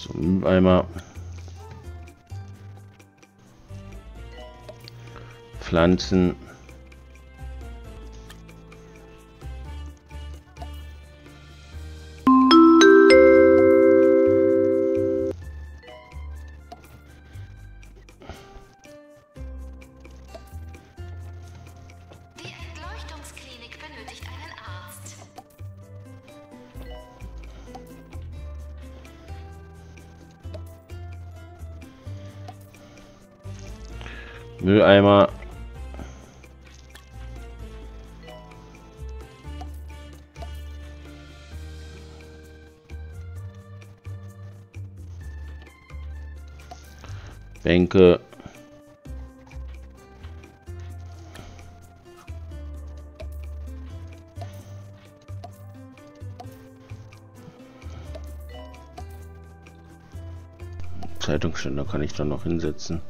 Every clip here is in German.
So, Mülleimer. Pflanzen. Mülleimer. Bänke. Zeitungsständer kann ich da noch hinsetzen.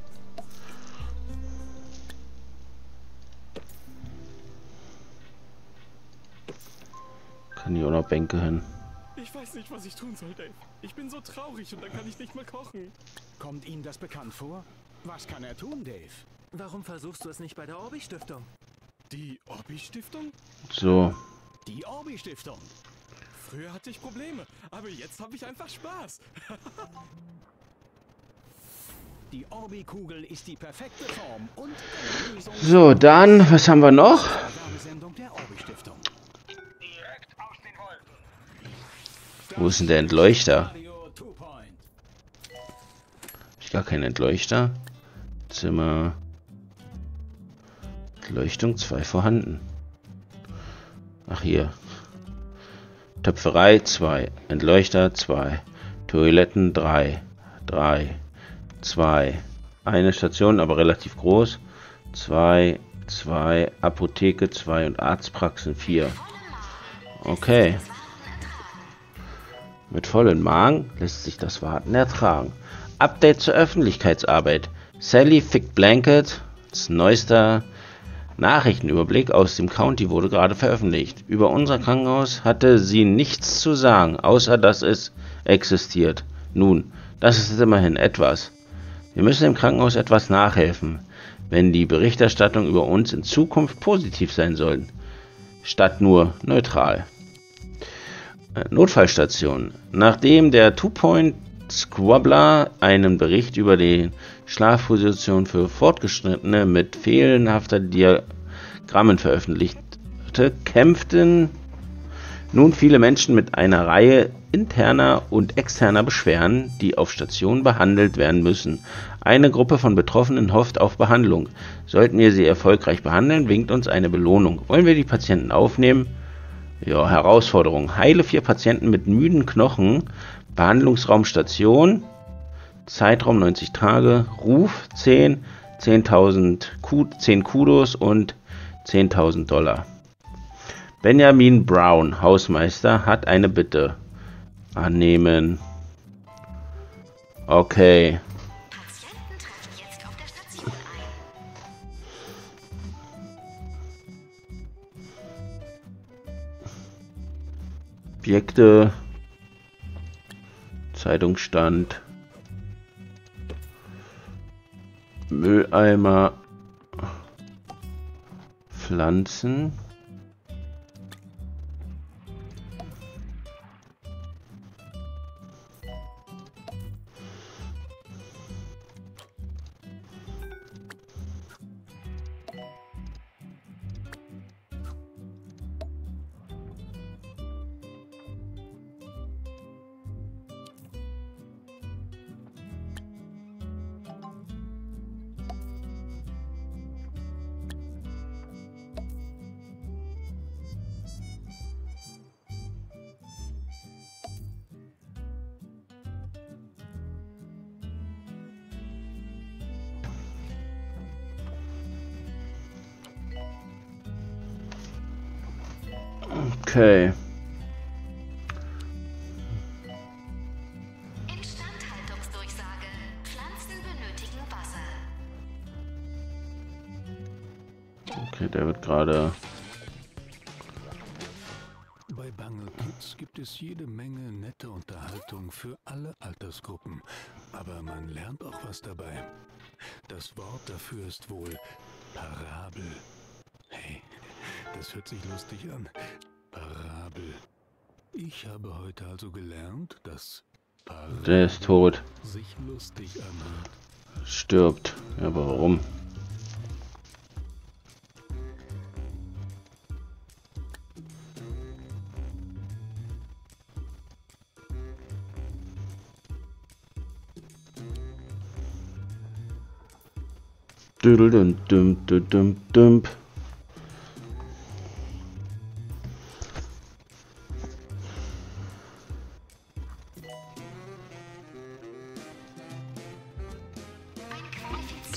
Kann hier auch noch Bänke hin. Ich weiß nicht, was ich tun soll, Dave. Ich bin so traurig und dann kann ich nicht mehr kochen. Kommt Ihnen das bekannt vor? Was kann er tun, Dave? Warum versuchst du es nicht bei der Orbi-Stiftung? Die Orbi-Stiftung? So, Die Orbi-Stiftung. Früher hatte ich Probleme, aber jetzt habe ich einfach Spaß. Die Orbi-Kugel ist die perfekte Form und so dann, was haben wir noch? Wo ist denn der Entleuchter? Hab ich gar keinen Entleuchter. Zimmer. Leuchtung 2 vorhanden. Ach hier. Töpferei 2. Entleuchter 2. Toiletten 3. 3. 2. Eine Station, aber relativ groß. 2. 2. Apotheke 2 und Arztpraxen 4. Okay. Mit vollen Magen lässt sich das Warten ertragen. Update zur Öffentlichkeitsarbeit. Sally Fick Blanket, das neuester Nachrichtenüberblick aus dem County wurde gerade veröffentlicht. Über unser Krankenhaus hatte sie nichts zu sagen, außer dass es existiert. Nun, das ist immerhin etwas. Wir müssen dem Krankenhaus etwas nachhelfen, wenn die Berichterstattung über uns in Zukunft positiv sein soll, statt nur neutral. Äh, Notfallstation. Nachdem der Two-Point Squabbler einen Bericht über die Schlafposition für Fortgeschrittene mit fehlenhafter Diagrammen veröffentlichte, kämpften nun viele Menschen mit einer Reihe interner und externer Beschwerden, die auf Station behandelt werden müssen. Eine Gruppe von Betroffenen hofft auf Behandlung. Sollten wir sie erfolgreich behandeln, winkt uns eine Belohnung. Wollen wir die Patienten aufnehmen? Ja, Herausforderung. Heile vier Patienten mit müden Knochen. Behandlungsraum Station. Zeitraum 90 Tage. Ruf 10. 10.000 Ku- 10 Kudos und 10.000 Dollar. Benjamin Brown, Hausmeister, hat eine Bitte. Annehmen. Okay. Objekte. Zeitungsstand. Mülleimer. Pflanzen. Okay. Instandhaltungsdurchsage. Pflanzen benötigen Wasser. Okay, der wird gerade. Bei Bungle Netz gibt es jede Menge nette Unterhaltung für alle Altersgruppen, aber man lernt auch was dabei. Das Wort dafür ist wohl Parabel. Hey, das hört sich lustig an. Parabel. Ich habe heute also gelernt, dass Parabel Der ist tot. sich lustig anhört. Stirbt. Ja, aber warum? Düdel düm düm düm düm.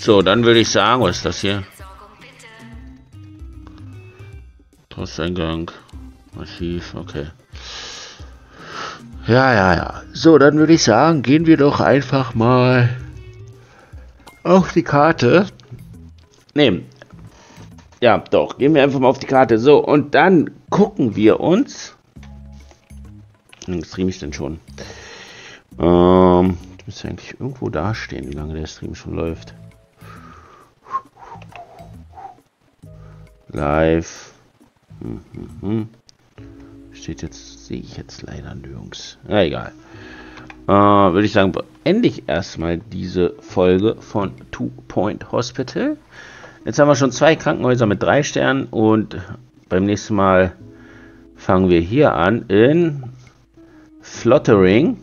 So, dann würde ich sagen, was ist das hier? Posteingang, Archiv, okay. Ja, ja, ja. So, dann würde ich sagen, gehen wir doch einfach mal auf die Karte. Ne. Ja, doch, gehen wir einfach mal auf die Karte. So, und dann gucken wir uns. Wie lange stream ich denn schon? Ähm, das müsste eigentlich irgendwo dastehen, wie lange der Stream schon läuft. Live. Hm, hm, hm. Steht jetzt, sehe ich jetzt leider nirgends. Na egal. Äh, Würde ich sagen, beende ich erstmal diese Folge von Two Point Hospital. Jetzt haben wir schon zwei Krankenhäuser mit drei Sternen und beim nächsten Mal fangen wir hier an in Flottering.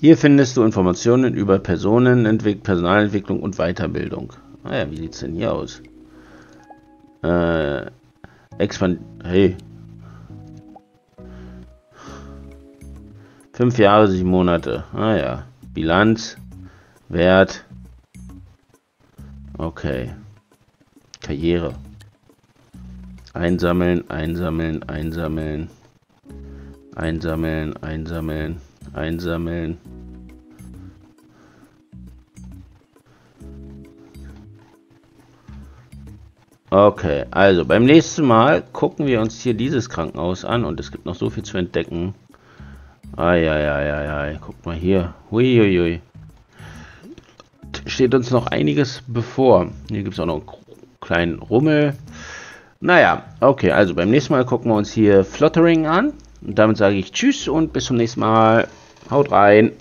Hier findest du Informationen über Personenentwick Personalentwicklung und Weiterbildung. Naja, wie sieht es denn hier aus? Äh, Expand. Hey. Fünf Jahre, sieben Monate. Ah ja. Bilanz. Wert. Okay. Karriere. Einsammeln, einsammeln, einsammeln. Einsammeln, einsammeln, einsammeln. Okay, also beim nächsten Mal gucken wir uns hier dieses Krankenhaus an und es gibt noch so viel zu entdecken. Eieieiei, guck mal hier. Huiuiui. Steht uns noch einiges bevor. Hier gibt es auch noch einen kleinen Rummel. Naja, okay, also beim nächsten Mal gucken wir uns hier Flottering an. Und damit sage ich Tschüss und bis zum nächsten Mal. Haut rein.